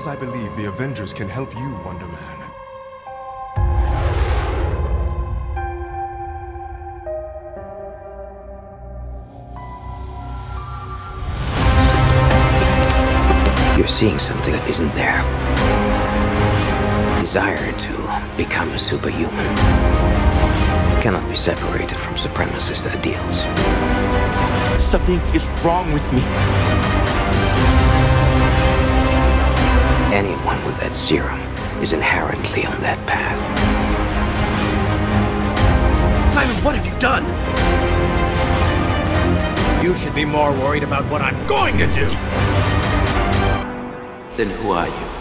as I believe the Avengers can help you, Wonder Man. You're seeing something that isn't there. Desire to become a superhuman cannot be separated from supremacist ideals. Something is wrong with me. That serum is inherently on that path. Simon, what have you done? You should be more worried about what I'm going to do. Then who are you?